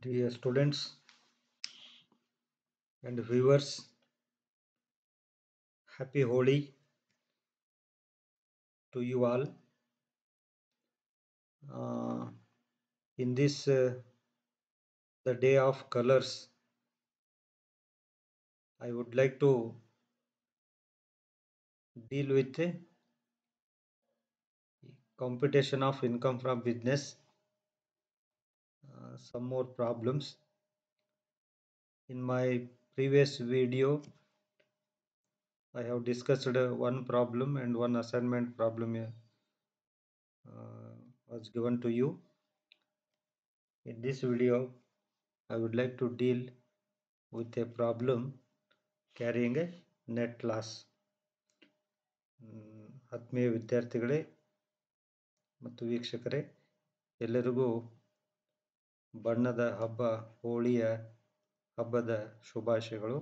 Dear students and viewers, happy Holi to you all. Uh, in this, uh, the day of colors, I would like to deal with the computation of income from business, some more problems. In my previous video, I have discussed uh, one problem and one assignment problem uh, was given to you. In this video, I would like to deal with a problem carrying a net loss. ಆತ್ಮೀಯ ವಿದ್ಯಾರ್ಥಿಗಳೇ ಮತ್ತು ವೀಕ್ಷಕರೇ ಎಲ್ಲರಿಗೂ ಬಣ್ಣದ ಹಬ್ಬ, ಹೋಳಿಯ ಹಬ್ಬದ ಶುಭಾಶಯಗಳು.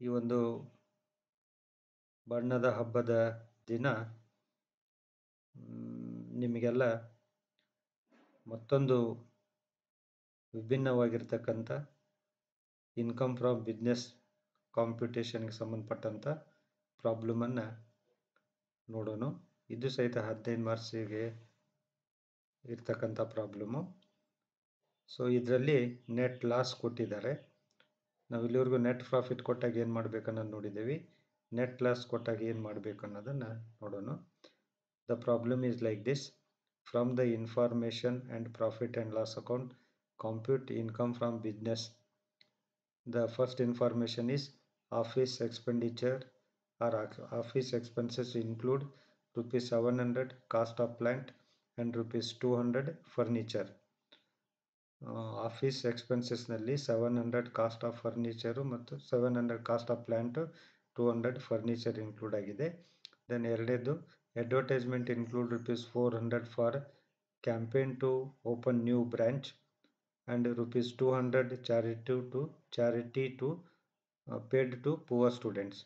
ಈ ಒಂದು ಬಣ್ಣದ ಹಬ್ಬದ ದಿನ ನಿಮಗೆಲ್ಲ ಮತ್ತೊಂದು ವಿಭಿನ್ನವಾಗಿರ್ತಕ್ಕಂಥ ಇನ್ಕಮ್ ಫ್ರಮ್ ಬಿಸ್ನೆಸ್ ಕಾಂಪಿಟೇಷನ್ಗೆ ಸಂಬಂಧಪಟ್ಟಂಥ ಪ್ರಾಬ್ಲಮನ್ನು ನೋಡೋಣ. ಇದು ಸಹಿತ ಹದಿನೈದು ಮಾರ್ಕ್ಸಿಗೆ ಇರ್ತಕ್ಕಂಥ ಪ್ರಾಬ್ಲಮ್ಮು ಸೊ ಇದರಲ್ಲಿ ನೆಟ್ ಲಾಸ್ ಕೊಟ್ಟಿದ್ದಾರೆ. ನಾವು ಇಲ್ಲಿವರೆಗೂ ನೆಟ್ ಪ್ರಾಫಿಟ್ ಕೊಟ್ಟಾಗ ಏನು ಮಾಡಬೇಕನ್ನೋದು ನೋಡಿದ್ದೀವಿ. ನೆಟ್ ಲಾಸ್ ಕೊಟ್ಟಾಗ ಏನು ಮಾಡಬೇಕು ಅನ್ನೋದನ್ನು ನೋಡೋಣ the problem is like this from the information and profit and loss account compute income from business the first information is office expenditure or office expenses include rupees seven hundred cost of plant and rupees two hundred furniture office ಎಕ್ಸ್ಪೆನ್ಸಸ್ನಲ್ಲಿ seven hundred cost of furniture ಮತ್ತು seven hundred cost of plant two hundred furniture include ಆಗಿದೆ. Then ಎರಡೇದು advertisement include rupees four hundred for campaign to open new branch and rupees two hundred charity to charity to paid to poor students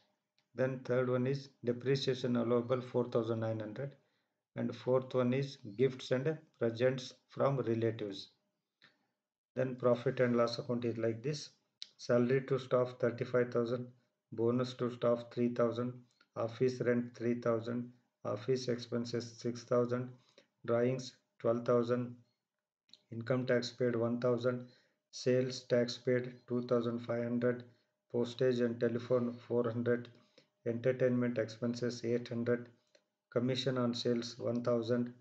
then third one is depreciation allowable four thousand nine hundred and fourth one is gifts and presents from relatives then profit and loss account is like this. Salary to staff 35000 bonus to staff 3000 office rent 3000 office expenses 6000 drawings 12000 income tax paid 1000 sales tax paid 2500 postage and telephone 400 entertainment expenses 800 commission on sales 1000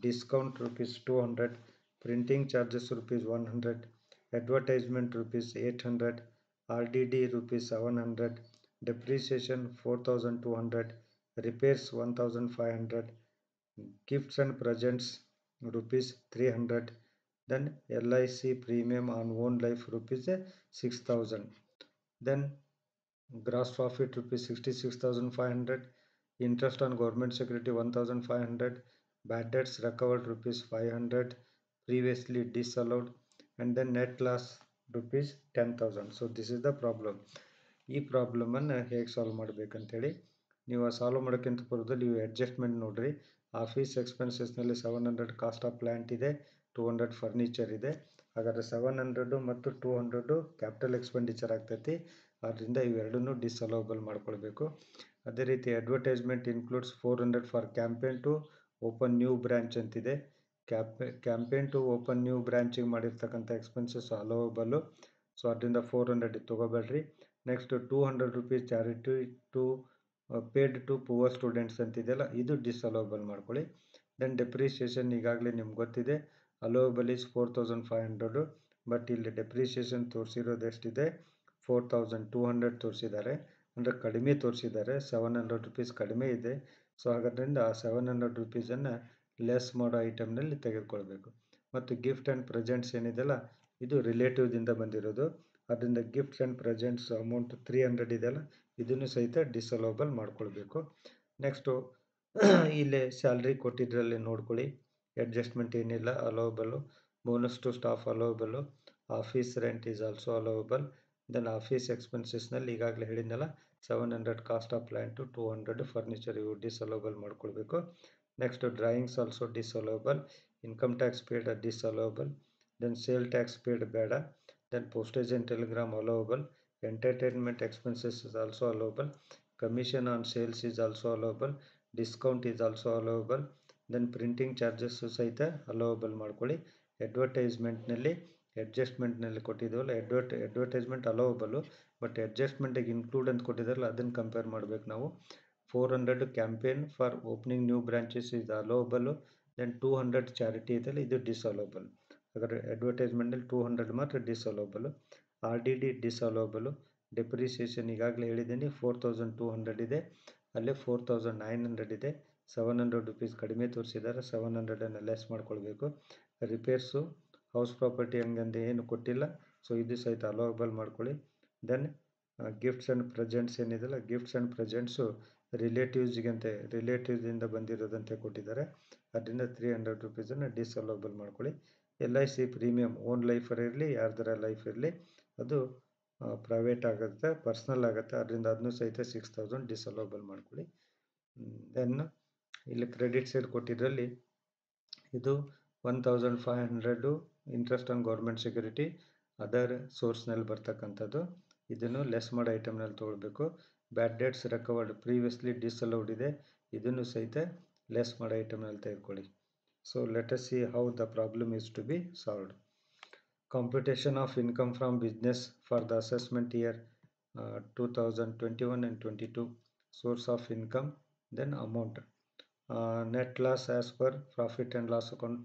discount rupees 200 printing charges rupees 100 advertisement rupees 800 rdd rupees 700 depreciation 4200 repairs 1500 gifts and presents rupees 300 then LIC premium on own life rupees 6000 then gross profit rupees 66500 interest on government security 1500 bad debts recovered rupees 500 previously disallowed, and then net loss rupees 10000 so, this is the problem. ಈ ಪ್ರಾಬ್ಲಮನ್ನು ಹೇಗೆ solve ಮಾಡಬೇಕಂತೇಳಿ, ನೀವು solve ಮಾಡೋಕ್ಕಿಂತ ಪೂರ್ವದಲ್ಲಿ ನೀವು adjustment ನೋಡಿರಿ. Office ಎಕ್ಸ್ಪೆನ್ಸಸ್ನಲ್ಲಿ seven hundred cost of plant ಇದೆ two hundred furniture ಇದೆ. ಹಾಗಾದರೆ ಸೆವೆನ್ ಹಂಡ್ರೆಡು ಮತ್ತು ಟೂ ಹಂಡ್ರೆಡು ಕ್ಯಾಪಿಟಲ್ ಎಕ್ಸ್ಪೆಂಡಿಚರ್ ಆಗ್ತೈತಿ. ಆದ್ದರಿಂದ ಇವೆರಡನ್ನೂ ಡಿಸಲೋಬಲ್ ಮಾಡ್ಕೊಳ್ಬೇಕು. ಅದೇ ರೀತಿ advertisement includes four hundred for campaign to open new branch ಅಂತಿದೆ. ಕ್ಯಾಪೆ, ಕ್ಯಾಂಪೇನ್ ಟು ಓಪನ್ ನ್ಯೂ ಬ್ರ್ಯಾಂಚಿಗೆ ಮಾಡಿರ್ತಕ್ಕಂಥ ಎಕ್ಸ್ಪೆನ್ಸಸ್ ಅಲೋವಬಲ್ಲು ಸೊ ಅದರಿಂದ four hundred ತೊಗೋಬೇಡ್ರಿ. Next two hundred rupees charity to paid to poor students ಅಂತಿದೆಯಲ್ಲ, ಇದು ಡಿಸ್ಅಲೋಬಲ್ ಮಾಡ್ಕೊಳ್ಳಿ. ದೆನ್ ಡೆಪ್ರಿಸಿಯೇಷನ್ ಈಗಾಗಲೇ ನಿಮ್ಗೆ ಗೊತ್ತಿದೆ. Allowable is four thousand five hundred but ಇಲ್ಲಿ ಡೆಪ್ರಿಸಿಯೇಷನ್ ತೋರಿಸಿರೋದು ಎಷ್ಟಿದೆ? ಫೋರ್ ತೌಸಂಡ್ ಟೂ ಹಂಡ್ರೆಡ್ ತೋರಿಸಿದ್ದಾರೆ. ಅಂದರೆ ಕಡಿಮೆ ತೋರಿಸಿದ್ದಾರೆ. ಸೆವೆನ್ ಹಂಡ್ರೆಡ್ ರುಪೀಸ್ ಕಡಿಮೆ ಇದೆ. ಸೊ ಹಾಗಾದ್ರಿಂದ ಆ ಸೆವೆನ್ ಹಂಡ್ರೆಡ್ ರುಪೀಸನ್ನು ಲೆಸ್ ಮಾಡೋ ಐಟಮ್ನಲ್ಲಿ ತೆಗೆದುಕೊಳ್ಬೇಕು. ಮತ್ತು ಗಿಫ್ಟ್ ಆ್ಯಂಡ್ ಪ್ರೆಸೆಂಟ್ಸ್ ಏನಿದೆಯಲ್ಲ, ಇದು ರಿಲೇಟಿವ್ದಿಂದ ಬಂದಿರೋದು. ಅದರಿಂದ gifts and presents amount three hundred ಇದೆಯಲ್ಲ, ಇದನ್ನು ಸಹಿತ ಡಿಸಲೋಬಲ್ ಮಾಡ್ಕೊಳ್ಬೇಕು. ನೆಕ್ಸ್ಟು ಇಲ್ಲಿ ಸ್ಯಾಲ್ರಿ ಕೊಟ್ಟಿದ್ರಲ್ಲಿ ನೋಡ್ಕೊಳ್ಳಿ. ಅಡ್ಜಸ್ಟ್ಮೆಂಟ್ ಏನಿಲ್ಲ allowable bonus to staff allowable office rent is also allowable then office ಎಕ್ಸ್ಪೆನ್ಸಸ್ನಲ್ಲಿ ಈಗಾಗಲೇ ಹೇಳಿದ್ನಲ್ಲ seven hundred cost of plant two hundred furniture ಇವು ಡಿಸಲೋಬಲ್ ಮಾಡ್ಕೊಳ್ಬೇಕು. Next drawings also disallowable income tax paid disallowable then sale tax paid ಬೇಡ then postage and telegram allowable entertainment expenses is also allowable commission on sales is also allowable discount is also allowable then printing charges ಸಹಿತ allowable ಮಾಡ್ಕೊಳ್ಳಿ. ಅಡ್ವರ್ಟೈಸ್ಮೆಂಟ್ನಲ್ಲಿ ಅಡ್ಜಸ್ಟ್ಮೆಂಟ್ನಲ್ಲಿ ಕೊಟ್ಟಿದ್ದೀವಲ್ಲ advert advertisement allowable but ಅಡ್ಜಸ್ಟ್ಮೆಂಟಿಗೆ include ಅಂತ ಕೊಟ್ಟಿದ್ದಾರಲ್ಲ ಅದನ್ನು compare ಮಾಡ್ಬೇಕು ನಾವು. Four hundred campaign for opening new branches is allowable then two hundred charity ಇದೆಯಲ್ಲ ಇದು ಡಿಸಲೋಬಲ್ ಹಾಗಾದರೆ ಅಡ್ವರ್ಟೈಸ್ಮೆಂಟಲ್ಲಿ ಟೂ ಹಂಡ್ರೆಡ್ ಮಾತ್ರ disallowable or D D disallowable depreciation ಈಗಾಗಲೇ ಹೇಳಿದ್ದೀನಿ ಫೋರ್ ತೌಸಂಡ್ ಟೂ ಹಂಡ್ರೆಡ್ ಇದೆ. ಅಲ್ಲೇ ಫೋರ್ ತೌಸಂಡ್ ನೈನ್ ಹಂಡ್ರೆಡ್ ಇದೆ. ಸೆವೆನ್ ಹಂಡ್ರೆಡ್ ರುಪೀಸ್ ಕಡಿಮೆ ತೋರಿಸಿದ್ದಾರೆ ಸೆವೆನ್ ಹಂಡ್ರೆಡನ್ನು ಲೆಸ್ ಮಾಡ್ಕೊಳ್ಬೇಕು. ರಿಪೇರ್ಸು ಹೌಸ್ ಪ್ರಾಪರ್ಟಿ ಹಂಗಂದು ಏನು ಕೊಟ್ಟಿಲ್ಲ ಸೊ ಇದು ಸಹಿತ ಅಲೋಬಲ್ ಮಾಡ್ಕೊಳ್ಳಿ. ದೆನ್ ಗಿಫ್ಟ್ಸ್ ಆ್ಯಂಡ್ ಪ್ರೆಸೆಂಟ್ಸ್ ಏನಿದೆಲ್ಲ ಗಿಫ್ಟ್ಸ್ ಆ್ಯಂಡ್ ಪ್ರೆಸೆಂಟ್ಸು ರಿಲೇಟಿವ್ಸ್ಗಂತೆ ರಿಲೇಟಿವ್ಸಿಂದ ಬಂದಿರೋದಂತೆ ಕೊಟ್ಟಿದ್ದಾರೆ. ಅದರಿಂದ ತ್ರೀ ಹಂಡ್ರೆಡ್ ರುಪೀಸನ್ನು ಡಿಸಲೋಬಲ್ ಮಾಡ್ಕೊಳ್ಳಿ. L I C premium own ಲೈಫರ್ ಇರಲಿ, ಯಾರ್ದರ ಲೈಫ್ ಇರಲಿ, ಅದು ಪ್ರೈವೇಟ್ ಆಗುತ್ತೆ ಪರ್ಸ್ನಲ್ ಆಗುತ್ತೆ, ಅದರಿಂದ ಅದನ್ನು ಸಹಿತ ಸಿಕ್ಸ್ ತೌಸಂಡ್ ಡಿಸಲೋಬಲ್ ಮಾಡ್ಕೊಳ್ಳಿ. ದೆನ್ ಇಲ್ಲಿ ಕ್ರೆಡಿಟ್ ಸೈಡ್ ಕೊಟ್ಟಿದ್ರಲ್ಲಿ ಇದು one thousand five hundred interest on government security other ಸೋರ್ಸ್ನಲ್ಲಿ ಬರ್ತಕ್ಕಂಥದ್ದು. ಇದನ್ನು ಲೆಸ್ ಮಾಡೋ ಐಟಮ್ನಲ್ಲಿ ತೊಗೊಳ್ಬೇಕು. Bad debts recovered previously disallowed ಇದೆ, ಇದನ್ನು ಸಹಿತ ಲೆಸ್ ಮಾಡೋ ಐಟಮ್ನಲ್ಲಿ ತೆಗೆದುಕೊಳ್ಳಿ. So let us see how the problem is to be solved computation of income from business for the assessment year two thousand twenty one and twenty two source of income then amount net loss as per profit and loss account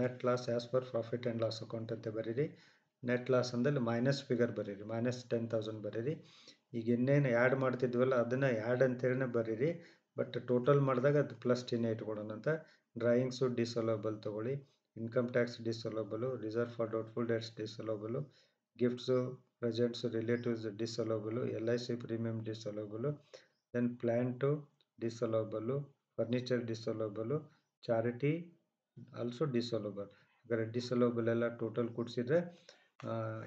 net loss as per profit and loss account ಅಂತ ಬರೀರಿ. Net loss ಅಂದಲ್ಲಿ minus figure ಬರೀರಿ. Minus ten thousand ಬರೀರಿ. ಈಗ ಇನ್ನೇನು add ಮಾಡ್ತಿದ್ವಲ್ಲ, ಅದನ್ನು add ಅಂತೇಳಿನೇ ಬರೀರಿ. But total ಮಾಡಿದಾಗ ಅದು ಪ್ಲಸ್ ಚಿಹ್ನೆ ಇಟ್ಕೊಡೋಣ ಅಂತ. ಡ್ರಾಯಿಂಗ್ಸು ಡಿಸಲೋಬಲ್ ತೊಗೊಳ್ಳಿ. Income tax disallowable reserve for doubtful debts disallowable gifts presents relatives disallowable L I C premium disallowable then plant disallowable furniture disallowable charity also disallowable ಹಾಗಾದ್ರೆ disallowable ಎಲ್ಲ total ಕೂಡಿಸಿದ್ರೆ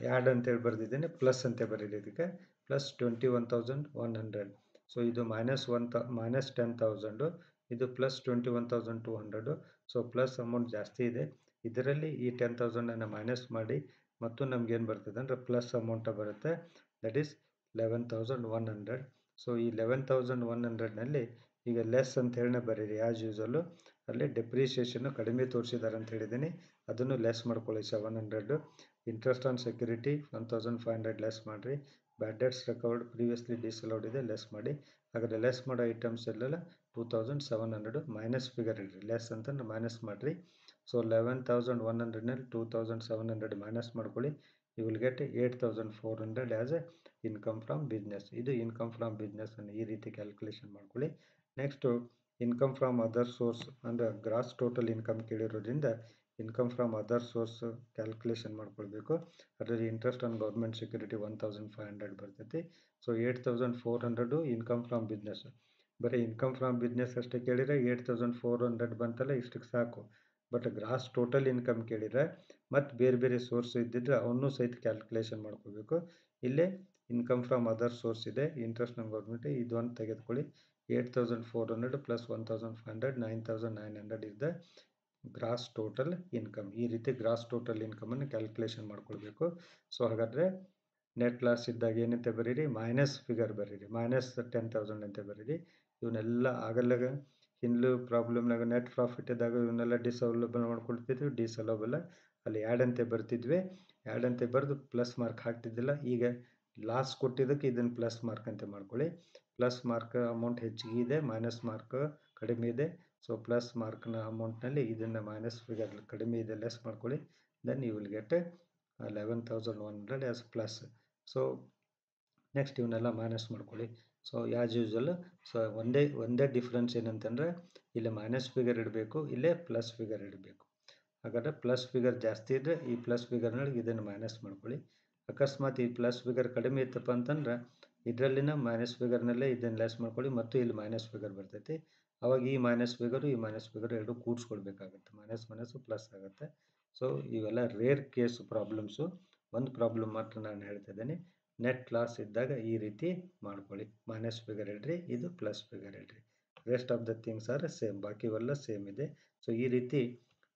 add ಅಂತೇಳಿ ಬರೆದಿದ್ದೀನಿ plus ಅಂತ ಬರೀರಿ ಇದಕ್ಕೆ. Plus twenty one thousand one hundred so ಇದು minus one ತ ಮೈನಸ್ ಟೆನ್ ತೌಸಂಡು ಇದು plus twenty one thousand two hundred so plus amount ಜಾಸ್ತಿ ಇದೆ. ಇದರಲ್ಲಿ ಈ ಟೆನ್ ತೌಸಂಡನ್ನು ಮೈನಸ್ ಮಾಡಿ ಮತ್ತು ನಮಗೇನು ಬರ್ತದೆ ಅಂದರೆ ಪ್ಲಸ್ ಅಮೌಂಟ ಬರುತ್ತೆ. That is eleven thousand one hundred so ಈ ಲೆವೆನ್ ತೌಸಂಡ್ ಒನ್ ಹಂಡ್ರೆಡ್ನಲ್ಲಿ ಈಗ ಲೆಸ್ ಅಂತ ಹೇಳಿನೇ ಬರೀರಿ. ಆ್ಯಸ್ ಯೂಸಲ್ಲು ಅಲ್ಲಿ ಡೆಪ್ರಿಸಿಯೇಷನ್ನು ಕಡಿಮೆ ತೋರಿಸಿದ್ದಾರೆ ಅಂತ ಹೇಳಿದ್ದೀನಿ ಅದನ್ನು ಲೆಸ್ ಮಾಡ್ಕೊಳ್ಳಿ. Seven hundred interest on security one thousand five hundred less ಮಾಡಿರಿ. Bad debts recovered previously disallowed ಇದೆ, ಲೆಸ್ ಮಾಡಿ. ಹಾಗಾದರೆ ಲೆಸ್ ಮಾಡೋ ಐಟಮ್ಸ್ ಎಲ್ಲೆಲ್ಲ two thousand seven hundred minus figure ಇಡ್ರಿ. ಲೆಸ್ ಅಂತಂದ್ರೆ ಮೈನಸ್ ಮಾಡಿರಿ. So eleven thousand one ಹಂಡ್ರೆಡ್ನಲ್ಲಿ two thousand seven hundred minus ಮಾಡ್ಕೊಳ್ಳಿ. You will get eight thousand four hundred as a income from business ಇದು income from ಬಿಸ್ನೆಸ್ಸನ್ನು ಈ ರೀತಿ calculation ಮಾಡ್ಕೊಳ್ಳಿ. Next income from other source ಅಂದರೆ gross total income ಕೇಳಿರೋದ್ರಿಂದ income from other source calculation ಮಾಡ್ಕೊಳ್ಬೇಕು. ಅದರಲ್ಲಿ interest on government security one thousand five hundred ಬರ್ತೈತಿ. So eight thousand four hundred income from business ಬರೀ income from business ಅಷ್ಟೇ ಕೇಳಿದರೆ eight thousand four hundred ಬಂತಲ್ಲ ಇಷ್ಟಕ್ಕೆ ಸಾಕು. But gross total income ಕೇಳಿದರೆ ಮತ್ತು ಬೇರೆ ಬೇರೆ ಸೋರ್ಸ್ ಇದ್ದಿದ್ರೆ ಅವನ್ನೂ ಸಹಿತ ಕ್ಯಾಲ್ಕುಲೇಷನ್ ಮಾಡ್ಕೋಬೇಕು ಇಲ್ಲೇ ಇನ್ಕಮ್ ಫ್ರಮ್ ಅದರ್ ಸೋರ್ಸ್ ಇದೆ ಇಂಟ್ರೆಸ್ಟ್ ಆನ್ ಗೌರ್ಮೆಂಟ್ ಇದೊಂದು ತೆಗೆದುಕೊಳ್ಳಿ. Eight thousand four hundred plus one thousand five hundred nine thousand nine hundred is the gross total income, ಈ ರೀತಿ ಗ್ರಾಸ್ ಟೋಟಲ್ ಇನ್ಕಮನ್ನು ಕ್ಯಾಲ್ಕುಲೇಷನ್ ಮಾಡ್ಕೊಳ್ಬೇಕು. ಸೊ ಹಾಗಾದ್ರೆ ನೆಟ್ ಲಾಸ್ ಇದ್ದಾಗ ಏನಂತ ಬರೀರಿ? ಮೈನಸ್ ಫಿಗರ್ ಬರೀರಿ. ಮೈನಸ್ ಟೆನ್ ತೌಸಂಡ್ ಅಂತ ಬರೀರಿ. ಇವನ್ನೆಲ್ಲ ಆಗಲ್ಲಾಗ ಹಿಂದ್ಲು ಪ್ರಾಬ್ಲಮ್ನಾಗ ನೆಟ್ ಪ್ರಾಫಿಟ್ ಇದ್ದಾಗ ಇವನ್ನೆಲ್ಲ ಡಿಸಲೋಬಲ್ ಮಾಡ್ಕೊಳ್ತಿದ್ವಿ. ಡಿಸಲೋಬಲ್ ಅಲ್ಲಿ ಆ್ಯಡ್ ಅಂತೆ ಬರ್ತಿದ್ವಿ. ಆ್ಯಡ್ ಅಂತೆ ಬರೆದು ಪ್ಲಸ್ ಮಾರ್ಕ್ ಹಾಕ್ತಿದ್ದಿಲ್ಲ. ಈಗ ಲಾಸ್ ಕೊಟ್ಟಿದ್ದಕ್ಕೆ ಇದನ್ನು ಪ್ಲಸ್ ಮಾರ್ಕ್ ಅಂತ ಮಾಡ್ಕೊಳ್ಳಿ. ಪ್ಲಸ್ ಮಾರ್ಕ್ ಅಮೌಂಟ್ ಹೆಚ್ಚಿಗೆ ಇದೆ ಮೈನಸ್ ಮಾರ್ಕ್ ಕಡಿಮೆ ಇದೆ. ಸೊ ಪ್ಲಸ್ ಮಾರ್ಕ್ನ ಅಮೌಂಟ್ನಲ್ಲಿ ಇದನ್ನು ಮೈನಸ್ ಫಿಗರ್ ಕಡಿಮೆ ಇದೆ ಲೆಸ್ ಮಾಡ್ಕೊಳ್ಳಿ. Then you will get eleven thousand one hundred as plus so next ಇವನ್ನೆಲ್ಲ ಮೈನಸ್ ಮಾಡ್ಕೊಳ್ಳಿ. ಸೊ ಯಾಸ್ ಯೂಸ್ವಲ್ ಸೊ ಒಂದೇ ಒಂದೇ ಡಿಫ್ರೆನ್ಸ್ ಏನಂತಂದರೆ, ಇಲ್ಲಿ ಮೈನಸ್ ಫಿಗರ್ ಇಡಬೇಕು, ಇಲ್ಲೇ ಪ್ಲಸ್ ಫಿಗರ್ ಇಡಬೇಕು. ಹಾಗಾದರೆ ಪ್ಲಸ್ ಫಿಗರ್ ಜಾಸ್ತಿ ಇದ್ದರೆ ಈ ಪ್ಲಸ್ ಫಿಗರ್ನಲ್ಲಿ ಇದನ್ನು ಮೈನಸ್ ಮಾಡ್ಕೊಳ್ಳಿ. ಅಕಸ್ಮಾತ್ ಈ ಪ್ಲಸ್ ಫಿಗರ್ ಕಡಿಮೆ ಇತ್ತಪ್ಪ ಅಂತಂದ್ರೆ, ಇದರಲ್ಲಿನ ಮೈನಸ್ ಫಿಗರ್ನಲ್ಲೇ ಇದನ್ನು ಲೆಸ್ ಮಾಡ್ಕೊಳ್ಳಿ, ಮತ್ತು ಇಲ್ಲಿ ಮೈನಸ್ ಫಿಗರ್ ಬರ್ತೈತಿ. ಅವಾಗ ಈ ಮೈನಸ್ ಫಿಗರು ಈ ಮೈನಸ್ ಫಿಗರು ಎರಡು ಕೂಡಿಸ್ಕೊಳ್ಬೇಕಾಗುತ್ತೆ. ಮೈನಸ್ ಮೈನಸ್ ಪ್ಲಸ್ ಆಗುತ್ತೆ. ಸೊ ಇವೆಲ್ಲ ರೇರ್ ಕೇಸ್ ಪ್ರಾಬ್ಲಮ್ಸು ಒಂದು ಪ್ರಾಬ್ಲಮ್ ಮಾತ್ರ ನಾನು ಹೇಳ್ತಾ ಹೇಳ್ತಿದ್ದೀನಿ ನೆಟ್ ಲಾಸ್ ಇದ್ದಾಗ ಈ ರೀತಿ ಮಾಡ್ಕೊಳ್ಳಿ. ಮೈನಸ್ ಫಿಗರ್ ಇಡ್ರಿ ಇದು ಪ್ಲಸ್ ಫಿಗರ್ ಇಡ್ರಿ rest of the things are same ಬಾಕಿವೆಲ್ಲ same ಇದೆ. ಸೊ ಈ ರೀತಿ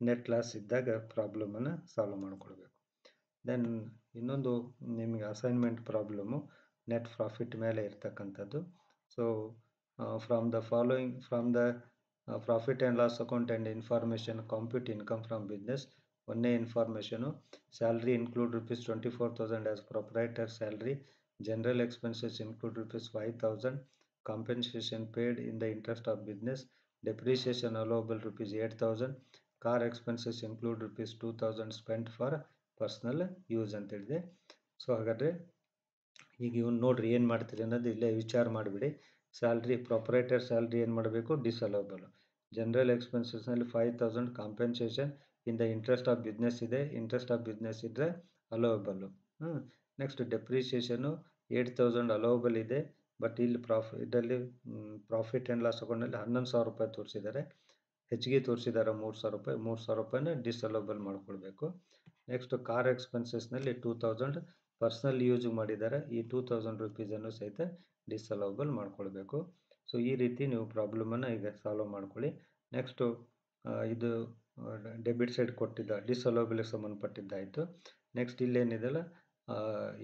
ನೆಟ್ ಲಾಸ್ ಇದ್ದಾಗ ಪ್ರಾಬ್ಲಮನ್ನು ಸಾಲ್ವ್ ಮಾಡ್ಕೊಳ್ಬೇಕು. ದೆನ್ ಇನ್ನೊಂದು ನಿಮಗೆ ಅಸೈನ್ಮೆಂಟ್ ಪ್ರಾಬ್ಲಮ್ಮು ನೆಟ್ ಪ್ರಾಫಿಟ್ ಮೇಲೆ ಇರ್ತಕ್ಕಂಥದ್ದು. So from the following from the profit and loss account and information compute income from business ಒಂದೇ information salary include rupees twenty four thousand as proprietor salary general expenses include rupees five thousand compensation paid in the interest of business depreciation allowable rupees eight thousand car expenses include rupees two thousand spent for personal use ಅಂತ ಹೇಳಿದೆ. So ಹಾಗಾದರೆ, ಈಗ ಇವ್ನು ನೋಡ್ರಿ ಏನು ಮಾಡ್ತೀರಿ ಅನ್ನೋದು ಇಲ್ಲೇ ವಿಚಾರ ಮಾಡಿಬಿಡಿ. ಸ್ಯಾಲ್ರಿ, ಪ್ರೊಪ್ರೈಟರ್ ಸ್ಯಾಲ್ರಿ ಏನು ಮಾಡಬೇಕು? Disallowable general ಎಕ್ಸ್ಪೆನ್ಸಸ್ನಲ್ಲಿ five thousand compensation in the interest of business ಇದೆ. ಇಂಟ್ರೆಸ್ಟ್ ಆಫ್ ಬಿಸ್ನೆಸ್ ಇದ್ದರೆ ಅಲೋವಬಲ್ಲು ಹ್ಞೂ next depreciation eight thousand allowable ಇದೆ. ಬಟ್ ಇಲ್ಲಿ ಪ್ರಾಫಿ ಇದರಲ್ಲಿ ಪ್ರಾಫಿಟ್ ಆ್ಯಂಡ್ ಲಾಸ್ ಅಕೌಂಟಲ್ಲಿ ಹನ್ನೊಂದು ಸಾವಿರ ರೂಪಾಯಿ ತೋರಿಸಿದ್ದಾರೆ ಹೆಚ್ಚಿಗೆ ತೋರಿಸಿದ್ದಾರೆ ಮೂರು ಸಾವಿರ ರೂಪಾಯಿ. ಮೂರು ಸಾವಿರ ರೂಪಾಯಿನ ಡಿಸಲೋಬಲ್ ಮಾಡ್ಕೊಳ್ಬೇಕು. ನೆಕ್ಸ್ಟ್ ಕಾರ್ ಎಕ್ಸ್ಪೆನ್ಸಸ್ನಲ್ಲಿ ಟೂ ತೌಸಂಡ್ ಪರ್ಸ್ನಲ್ ಯೂಸ್ ಮಾಡಿದ್ದಾರೆ ಈ ಟೂ ತೌಸಂಡ್ ರುಪೀಸನ್ನು ಸಹಿತ ಡಿಸಲೌಬಲ್ ಮಾಡ್ಕೊಳ್ಬೇಕು. ಸೊ, ಈ ರೀತಿ ನೀವು ಪ್ರಾಬ್ಲಮನ್ನು ಈಗ ಸಾಲ್ವ್ ಮಾಡ್ಕೊಳ್ಳಿ. ನೆಕ್ಸ್ಟು ಇದು ಡೆಬಿಟ್ ಸೈಡ್ ಕೊಟ್ಟಿದ್ದ ಡಿಸಲೌಬಲ್ಗೆ ಸಂಬಂಧಪಟ್ಟಿದ್ದಾಯಿತು. ನೆಕ್ಸ್ಟ್ ಇಲ್ಲೇನಿದೆಲ್ಲ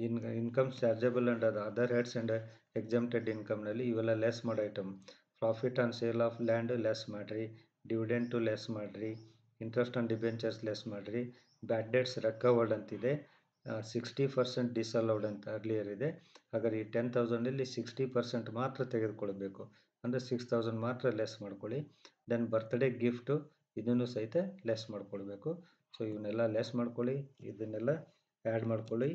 ಇನ್ ಇನ್ಕಮ್ ಚಾರ್ಜಬಲ್ ಆ್ಯಂಡ್ ಅದು ಅದರ್ ಹೆಡ್ಸ್ ಆ್ಯಂಡ್ ಎಕ್ಸಮ್ಟೆಡ್ ಇನ್ಕಮ್ನಲ್ಲಿ ಇವೆಲ್ಲ ಲೆಸ್ ಮಾಡೋ item. Profit on sale of land less ಮಾಡಿರಿ, ಡಿವಿಡೆಂಟು ಲೆಸ್ ಮಾಡಿರಿ, ಇಂಟ್ರೆಸ್ಟ್ ಆನ್ ಡಿಬೆಂಚರ್ಸ್ ಲೆಸ್ ಮಾಡಿರಿ, ಬ್ಯಾಡ್ ಡೆಟ್ಸ್ ರೆಕವರ್ಡ್ ಅಂತಿದೆ. ಸಿಕ್ಸ್ಟಿ ಪರ್ಸೆಂಟ್ ಡಿಸಲೌಡ್ ಅಂತ ಅರ್ಲಿಯರ್ ಇದೆ. ಹಾಗಾದ್ರೆ ಈ ಟೆನ್ ತೌಸಂಡಲ್ಲಿ ಸಿಕ್ಸ್ಟಿ ಪರ್ಸೆಂಟ್ ಮಾತ್ರ ತೆಗೆದುಕೊಳ್ಬೇಕು ಅಂದರೆ ಸಿಕ್ಸ್ ತೌಸಂಡ್ ಮಾತ್ರ ಲೆಸ್ ಮಾಡ್ಕೊಳ್ಳಿ. ದೆನ್ ಬರ್ತ್ಡೇ ಗಿಫ್ಟು ಇದನ್ನು ಸಹಿತ ಲೆಸ್ ಮಾಡ್ಕೊಳ್ಬೇಕು. ಸೊ ಇವನ್ನೆಲ್ಲ ಲೆಸ್ ಮಾಡ್ಕೊಳ್ಳಿ. ಇದನ್ನೆಲ್ಲ ಆ್ಯಡ್ ಮಾಡ್ಕೊಳ್ಳಿ.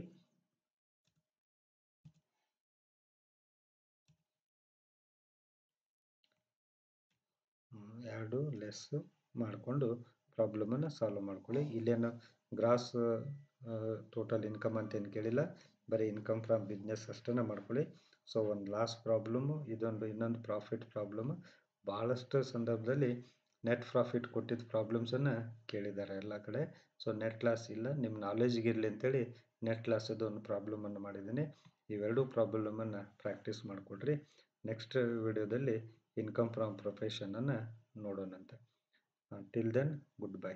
ಎರಡು ಲೆಸ್ ಮಾಡಿಕೊಂಡು ಪ್ರಾಬ್ಲಮನ್ನು ಸಾಲ್ವ್ ಮಾಡ್ಕೊಳ್ಳಿ. ಇಲ್ಲೇನು ಗ್ರಾಸ್ ಟೋಟಲ್ ಇನ್ಕಮ್ ಅಂತ ಏನು ಕೇಳಿಲ್ಲ. ಬರೀ ಇನ್ಕಮ್ ಫ್ರಮ್ ಬಿಸ್ನೆಸ್ ಅಷ್ಟೇ ಮಾಡ್ಕೊಳ್ಳಿ. ಸೊ ಒಂದು ಲಾಸ್ ಪ್ರಾಬ್ಲಮ್ಮು ಇದೊಂದು ಇನ್ನೊಂದು ಪ್ರಾಫಿಟ್ ಪ್ರಾಬ್ಲಮ್ಮು ಭಾಳಷ್ಟು ಸಂದರ್ಭದಲ್ಲಿ ನೆಟ್ ಪ್ರಾಫಿಟ್ ಕೊಟ್ಟಿದ್ದ ಪ್ರಾಬ್ಲಮ್ಸನ್ನು ಕೇಳಿದ್ದಾರೆ ಎಲ್ಲ ಕಡೆ. ಸೊ ನೆಟ್ ಲಾಸ್ ಇಲ್ಲ. ನಿಮ್ಮ ನಾಲೆಜ್ಗೆ ಇರಲಿ ಅಂತೇಳಿ ನೆಟ್ ಲಾಸದ್ದು ಒಂದು ಪ್ರಾಬ್ಲಮನ್ನು ಮಾಡಿದ್ದೀನಿ. ಇವೆರಡೂ ಪ್ರಾಬ್ಲಮನ್ನು ಪ್ರಾಕ್ಟೀಸ್ ಮಾಡಿಕೊಡ್ರಿ. ನೆಕ್ಸ್ಟ್ ವಿಡಿಯೋದಲ್ಲಿ ಇನ್ಕಮ್ ಫ್ರಮ್ ಪ್ರೊಫೆಷನನ್ನು ನೋಡೋಣಂತೆ. Till then good bye